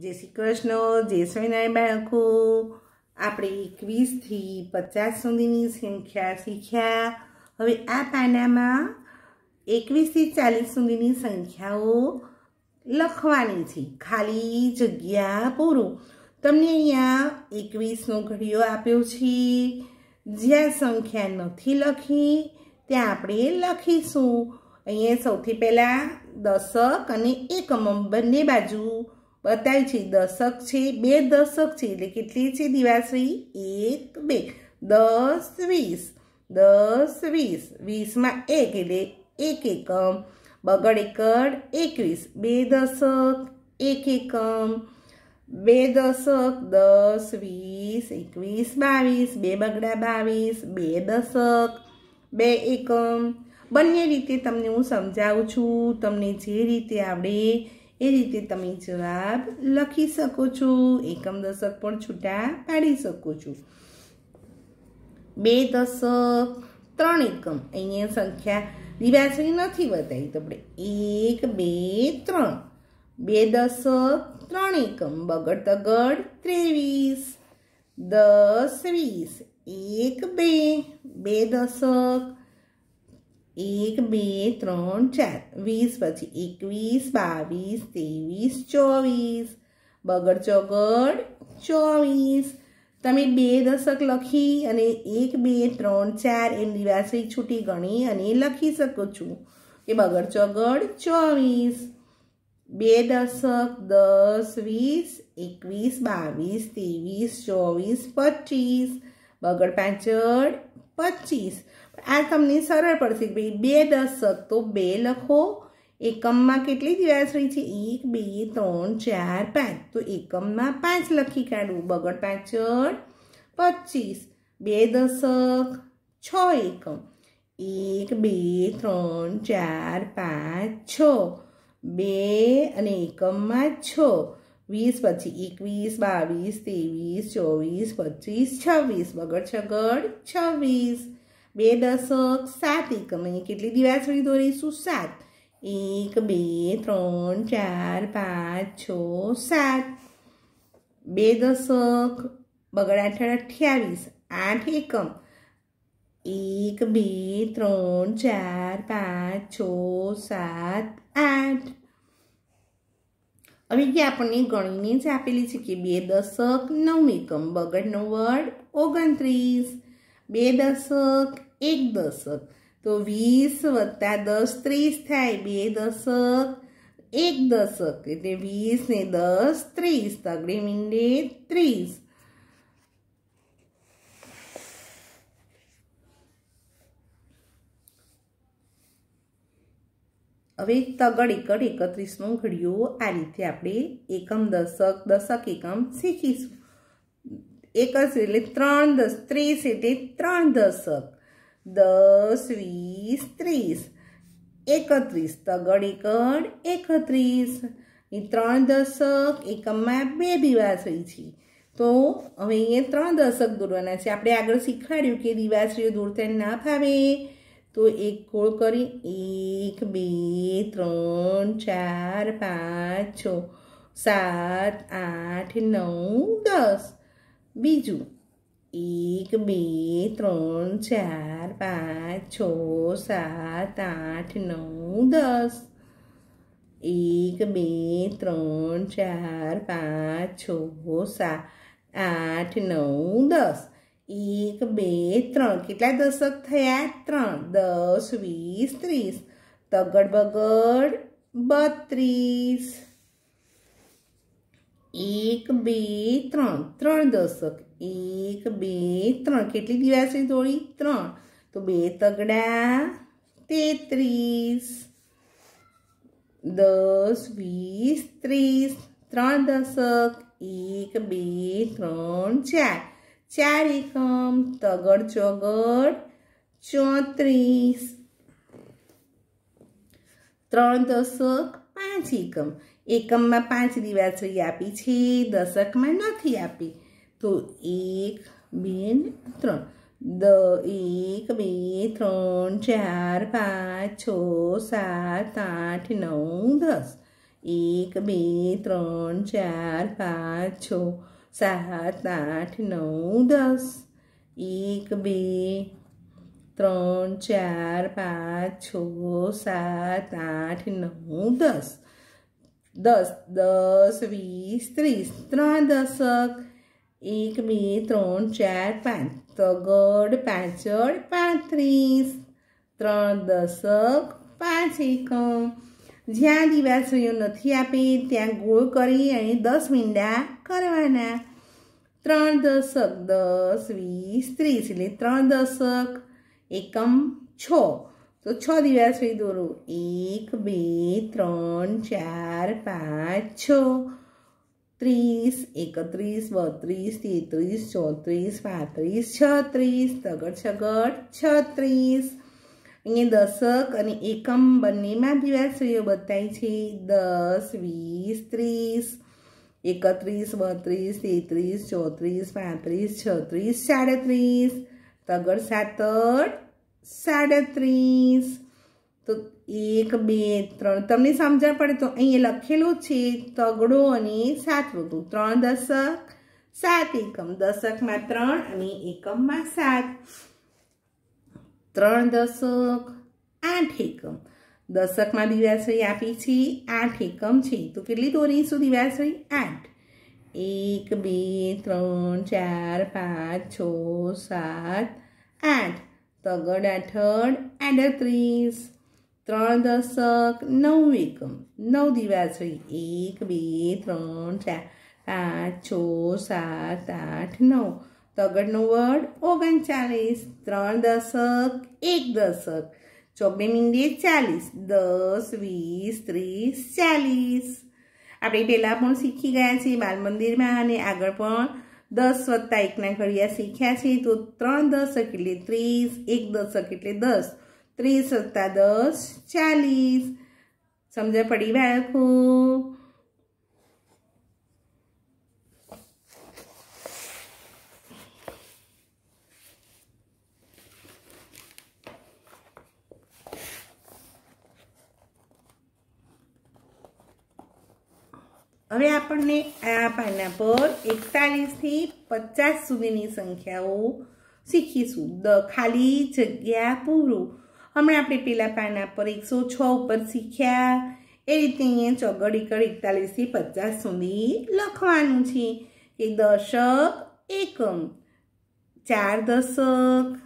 જય શ્રી કૃષ્ણ, જય સ્વામિનારાયણ બાળકો. આપણે એકવીસથી પચાસ સુધીની સંખ્યા શીખ્યા. હવે આ પાનામાં એકવીસથી ચાલીસ સુધીની સંખ્યાઓ લખવાની છે. ખાલી જગ્યા પૂરું. તમને અહીંયા એકવીસનો ઘડિયો આપ્યો છે. જ્યાં સંખ્યા નથી લખી, ત્યાં આપણે લખીશું. અહીંયા સૌથી પહેલાં દશક અને એકમ બંને બાજુ બતાવી છે, દશક છે, બે દશક છે, એટલે કેટલી છે દિવાશ્રી? એક, બે. દસ, વીસ. દસ, વીસ. વીસમાં એક એટલે એક એકમ. બગડ એકડ એકવીસ. બે દશક, એક એકમ. બે દશક, દસ, વીસ. એકવીસ, બાવીસ. બે બગડા, બાવીસ. બે દશક, બે એકમ. બંને રીતે તમને હું સમજાવું છું. તમને જે રીતે આવડે એ રીતે તમે જવાબ લખી શકો છો. એકમ દશક પણ છૂટા પાડી શકો છો. બે દશક, ત્રણ એકમ. અહીંયા સંખ્યા દિવાસળી નથી બતાવી તો આપણે એક, બે, ત્રણ. બે દશક, ત્રણ એકમ. બગડ તગડ ત્રેવીસ. દસ, વીસ. એક, બે. બે દશક એક બે ત્રણ ચાર વીસ પછી એકવીસ, બાવીસ, ત્રેવીસ, ચોવીસ. બગડ ચોગડ ચોવીસ. તમે બે દશક લખી અને એક બે ત્રણ ચાર એમ દિવાસળી છૂટી ગણી અને લખી શકો છો કે બગડ ચોગડ ચોવીસ. બે દશક, દસ, વીસ, એકવીસ, બાવીસ, ત્રેવીસ, ચોવીસ, પચીસ. બગડ પાંચડ, પચીસ. આ તમને સરળ પડશે કે ભાઈ બે દશક તો બે લખો. એકમમાં કેટલી દિવાસળી છે? એક, બે, ત્રણ, ચાર, પાંચ. તો એકમમાં પાંચ લખી કાઢવું બગડ પાછળ પચીસ. બે દશક, છ એકમ. એક, બે, ત્રણ, ચાર, પાંચ, છ. બે અને એકમમાં છ. વીસ પછી એકવીસ, બાવીસ, ત્રેવીસ, ચોવીસ, પચીસ, છવ્વીસ. બગડ, છગડ, છવ્વીસ. બે દશક સાત, એકમ અહીંયા કેટલી દિવાસળી દોરીશું? સાત. એક, બે, ત્રણ, ચાર, પાંચ, છ, સાત. બે દશક બગડ આઠ અઠ્યાવીસ, આઠ એકમ. એક, બે, ત્રણ, ચાર, પાંચ, છ, સાત, આઠ. હવે કે આપણને ગણીને જ આપેલી છે કે બે દશક નવ એકમ બગડ વડ ઓગણત્રીસ. બે દશક એક દશક તો વીસ વત્તા દસ ત્રીસ થાય બે દશક એક દશક એટલે વીસ ને દસ ત્રીસ તગડે મીંડે ત્રીસ હવે તગડ એકડ એકત્રીસનો ઘડિયો આ રીતે આપણે એકમ દશક દશક એકમ શીખીશું એક જ એટલે ત્રણ દસ ત્રીસ એટલે ત્રણ દશક દસ, વીસ, ત્રીસ. એકત્રીસ. તગડ એકડ એકત્રીસ. એ ત્રણ દશક. એકમમાં બે દિવાસળી છે. તો હવે અહીંયા ત્રણ દશક દોરવાના છે. આપણે આગળ શીખવાડ્યું કે દિવાસળીઓ દોરતા ના ફાવે. તો એક ગોળ કરી. એક, બે, ત્રણ, ચાર, પાંચ, છ, સાત, આઠ, નવ, દસ. બીજું. એક બે ત્રણ ચાર પાંચ છ સાત આઠ નવ દસ. એક બે ત્રણ ચાર પાંચ છ સાત આઠ નવ દસ. એક બે ત્રણ. કેટલા દશક થયા? ત્રણ. દસ, વીસ, ત્રીસ. તગડ બગડ બત્રીસ. એક બે ત્રણ. ત્રણ દશક. એક બે ત્રણ કેટલી દિવાસળી દોડી ત્રણ. તો બે તગડા, તેત્રીસ. દસ, વીસ, ત્રીસ. ત્રણ દશક, એક, બે, ત્રણ, ચાર. ચાર એકમ, તગડ ચોગડ, ચોત્રીસ. ત્રણ દશક, પાંચ એકમ. એકમમાં પાંચ દિવાસળી આપી છે, દશકમાં નથી આપી. તો એક બે ત્રણ દ એક બે ત્રણ ચાર પાંચ છ સાત આઠ નવ દસ એક બે ત્રણ ચાર પાંચ છ સાત આઠ નવ દસ એક બે ત્રણ ચાર પાંચ છ સાત આઠ નવ દસ દસ દસ વીસ ત્રીસ ત્રણ દશક એક બે ત્રણ ચાર પાંચ તગડ પાછળ પાંત્રીસ ત્રણ દશક પાંચ એકમ જ્યાં દિવાસળીઓ નથી આપી ત્યાં ગોળ કરી અને દસ મીંડા કરવાના ત્રણ દશક દસ વીસ ત્રીસ એટલે ત્રણ દશક એકમ છ તો છ દિવાસળી દોરો એક બે ત્રણ ચાર પાંચ છ ત્રીસ, એકત્રીસ, બત્રીસ, તેત્રીસ, ચોત્રીસ, પાંત્રીસ, છત્રીસ, તગડ છગડ, છત્રીસ. અહીંયા દશક અને એકમ બંનેમાં દિવાસળીઓ બતાવી છે. દસ, વીસ, ત્રીસ, એકત્રીસ, બત્રીસ, તેત્રીસ, ચોત્રીસ, પાંત્રીસ, છત્રીસ, સાડત્રીસ. તગડ સાતડ સાડત્રીસ. તો એક, બે, ત્રણ, તમને સમજણ પડે તો અહીંયા લખેલું છે, તગડો અને સાત ઋતુ. ત્રણ દશક, સાત એકમ. દશકમાં ત્રણ અને એકમમાં સાત. ત્રણ દશક, આઠ એકમ. દશકમાં દિવાસળી આપી છે, આઠ એકમ છે. તો કેટલી દોરીશું દિવાસળી? આઠ. એક, બે, ત્રણ, ચાર, પાંચ, છ, સાત, આઠ. તગડ, આઠડ, આડત્રીસ. ત્રણ દશક, નવ એકમ નવ દિવાસળી એક, બે, ત્રણ, ચાર, પાંચ, છ, સાત, આઠ, નવ. તગડનો વર્ડ ઓગણચાલીસ. ત્રણ દશક, એક દશક. ચોબે મીંડે ચાલીસ. દસ, વીસ, ત્રીસ, ચાલીસ. આપણે પહેલાં પણ શીખી ગયા છીએ બાલ મંદિરમાં અને આગળ પણ દસ વત્તા એકના ઘડિયા શીખ્યા છે. તો ત્રણ દશક એટલે ત્રીસ, એક દશક એટલે દસ. ત્રીસ વત્તા દસ, ચાલીસ. સમજ પડી બાળકો હવે આપણને આ પાના પર એકતાલીસથી પચાસ સુધીની સંખ્યાઓ શીખીશું. દ ખાલી જગ્યા પૂરું. હમણાં આપણે પેલા પાના પર એકસો છ ઉપર શીખ્યા. એ રીતે અહીંયા ચોગડ એકડ એકતાલીસથી પચાસ સુધી લખવાનું છે. કે દશક, એકમ. ચાર દશક,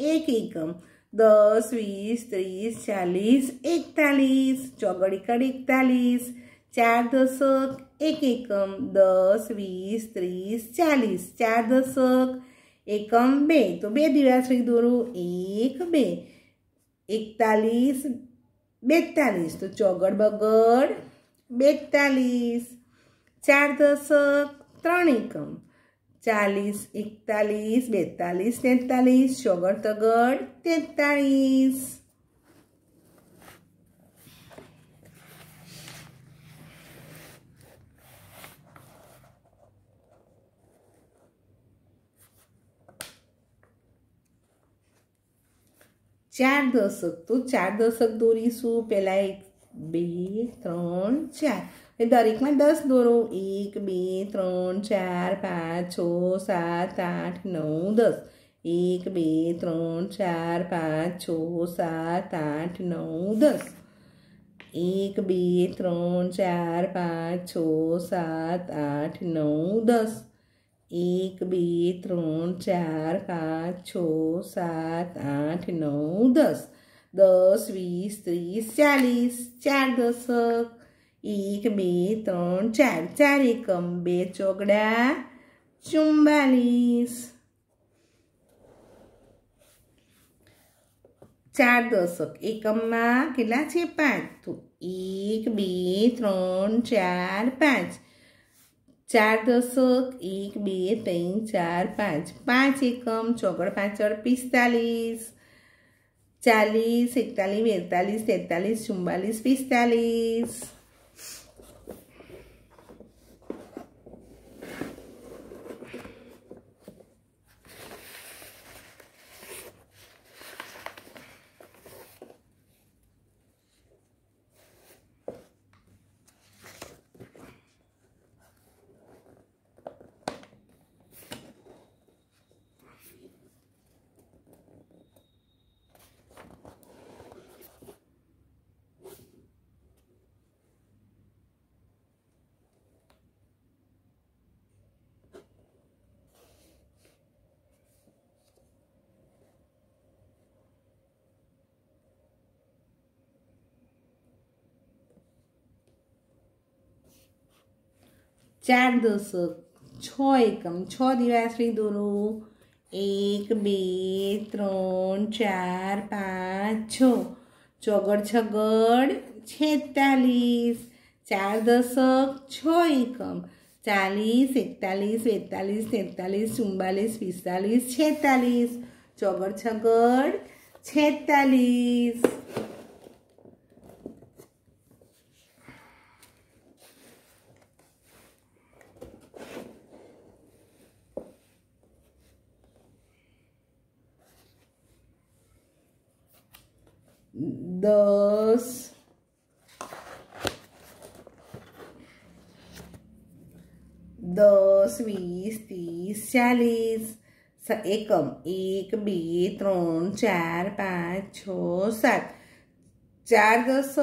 એક એકમ. દસ, વીસ, ત્રીસ, ચાલીસ, એકતાલીસ. ચોગડ એકડ એકતાલીસ. ચાર દશક, એક એકમ. દસ, વીસ, ત્રીસ, ચાલીસ. ચાર દશક, એકમ બે. તો બે દિવાસળી દોરો. એક, બે. એકતાલીસ, બેતાલીસ. તો ચોગડ બગડ, બેતાલીસ. ચાર દશક, ત્રણ એકમ. ચાલીસ, એકતાલીસ, બેતાલીસ, તેતાલીસ. ચોગડ તગડ, તેતાલીસ. ચાર દશક, તો ચાર દશક દોરીશું. પહેલાં એક, બે, ત્રણ, ચાર. એ દરેકમાં દસ દોરો. એક, બે, ત્રણ, ચાર, પાંચ, છ, સાત, આઠ, નવ, દસ. એક, બે, ત્રણ, ચાર, પાંચ, છ, સાત, આઠ, નવ, દસ. એક, બે, ત્રણ, ચાર, પાંચ, છ, સાત, આઠ, નવ, દસ. એક, બે, ત્રણ, ચાર, પાંચ, છ, સાત, આઠ, નવ, દસ. દસ, વીસ, ત્રીસ, ચાલીસ. ચાર દશક. એક, બે, ત્રણ, ચાર. ચાર એકમ. બે ચોગડા. ચુમ્બાલીસ. ચાર દશક. એકમમાં કેટલા છે? પાંચ. તો એક, બે, ત્રણ, ચાર, પાંચ. ચાર દશક, એક, બે, ત્રણ, ચાર, પાંચ. પાંચ એકમ ચોગડ પાછળ પિસ્તાલીસ. ચાલીસ, એકતાલીસ, બેતાલીસ, તેતાલીસ, ચુમ્બાલીસ, પિસ્તાલીસ. ચાર દશક છ એકમ, છ દિવાસળી દોરો, એક, બે, ત્રણ, ચાર, પાંચ, છ. ચોગડ છગડ છેતાલીસ. ચાર દશક છ એકમ, ચાલીસ, એકતાલીસ, બેતાલીસ, તેતાલીસ, ચુમ્બાલીસ, પિસ્તાલીસ, છેતાલીસ. ચોગડ છગડ છેતાલીસ. દસ. દસ, વીસ, ત્રીસ, ચાલીસ. એકમ. એક, બે, ત્રણ, ચાર, પાંચ, છ, સાત. ચાર દસ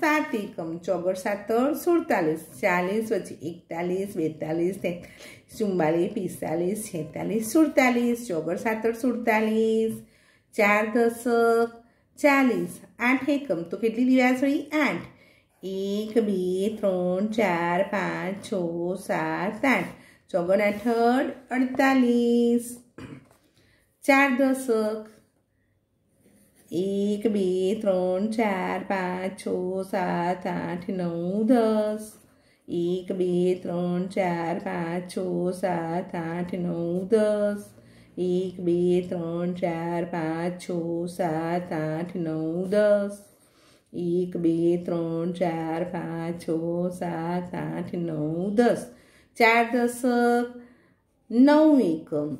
સાત એકમ. ચોગડ સાતર સુડતાલીસ. ચાલીસ પછી એકતાલીસ, બેતાલીસ તેતાલીસ ચુમ્બાલીસ પિસ્તાલીસ, છેતાલીસ, સુડતાલીસ. ચોગડ સાતર સુડતાલીસ. ચાર દશક ચાલીસ આઠ એકમ તો કેટલી દિવાસળી આઠ એક બે ત્રણ ચાર પાંચ છ સાત આઠ ચોગણ આઠડ અડતાલીસ ચાર દશક એક બે ત્રણ ચાર પાંચ છ સાત આઠ નવ દસ એક બે ત્રણ ચાર પાંચ છ સાત આઠ નવ દસ એક બે, ત્રણ, ચાર, પાંચ, છ, સાત, આઠ, નવ, દસ. એક, બે, ત્રણ, ચાર, પાંચ, છ, સાત, આઠ, નવ, દસ. ચાર દશક, નવ એકમ.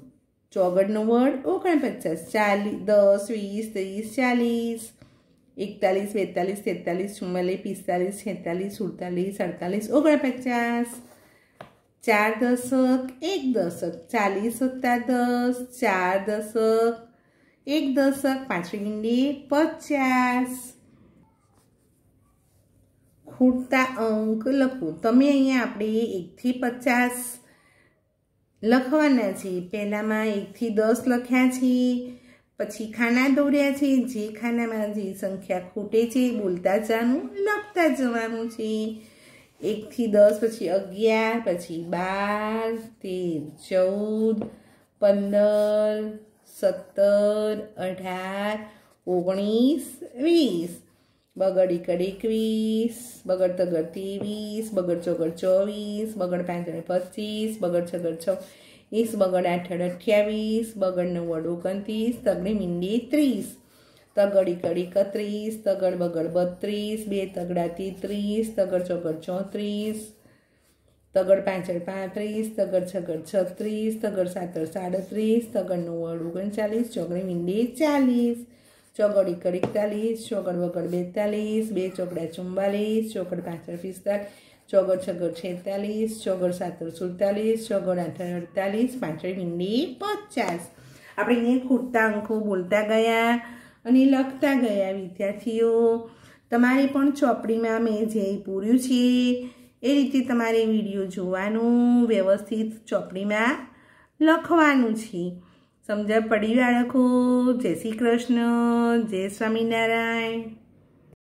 ચોગડનો વર્ડ ઓગણપચાસ. ચાલીસ દસ, વીસ, ત્રીસ, ચાલીસ. એકતાલીસ, બેતાલીસ, તેતાલીસ, ચુમ્માલીસ, પિસ્તાલીસ, છેતાલીસ, સુડતાલીસ, અડતાલીસ, ઓગણપચાસ. ચાર દશક, એક દશક, ચાલીસ વત્તા દસ ચાર દશક, એક દશક પાંચમી મીંડી પચાસ. ખૂટતા અંક લખો. તમે અહીંયા આપણે એકથી પચાસ લખવાના છે. પહેલાંમાં એકથી દસ લખ્યા છે, પછી ખાના દોર્યા છે. જે ખાનામાં જે સંખ્યા ખૂટે છે, બોલતા જવાનું લખતા જવાનું છે. એકથી દસ, પછી અગિયાર, પછી બાર તેર ચૌદ, પંદર, સત્તર, અઢાર, ઓગણીસ, વીસ. બગડ એકડ એકવીસ, બગડ તગડ ત્રેવીસ, બગડ ચોગડ ચોવીસ, બગડ પાંચડ પચીસ, બગડ છગડ છવ્વીસ, બગડ આઠડ અઠ્યાવીસ, બગડ નવ્વડ ઓગણત્રીસ, તગડી મીંડી ત્રીસ. તગડી ઇકડ એકત્રીસ તગડ બગડ બત્રીસ, બે તગડા તેત્રીસ, તગડ ચોગડ ચોત્રીસ, તગડ પાંચડ પાંત્રીસ, તગડ છગડ છત્રીસ, તગડ સાતર સાડત્રીસ, તગડ નવ્વાણું ઓગણચાલીસ, ચોગડી મીંડી ચાલીસ ચોગડ એકડ એકતાલીસ, ચોગડ વગડ બેતાલીસ, બે ચોગડા ચુમ્બાલીસ ચોગડ પાંચડ પિસ્તાલીસ, ચોગડ છગડ છેતાલીસ, ચોગડ સાતર સુડતાલીસ, ચોગડ આઠ અડતાલીસ, પાંચડ મીંડી પચાસ. આપણે અહીંયા ખૂટતા અંકો બોલતા ગયા. અને લખતા ગયા વિદ્યાર્થીઓ. તમારે પણ ચોપડીમાં મેં જે પૂર્યું છે, એ રીતે તમારે વીડિયો જોવાનું, વ્યવસ્થિત ચોપડીમાં લખવાનું છે. સમજણ પડી, બાળકો? જય શ્રી કૃષ્ણ, જય સ્વામિનારાયણ.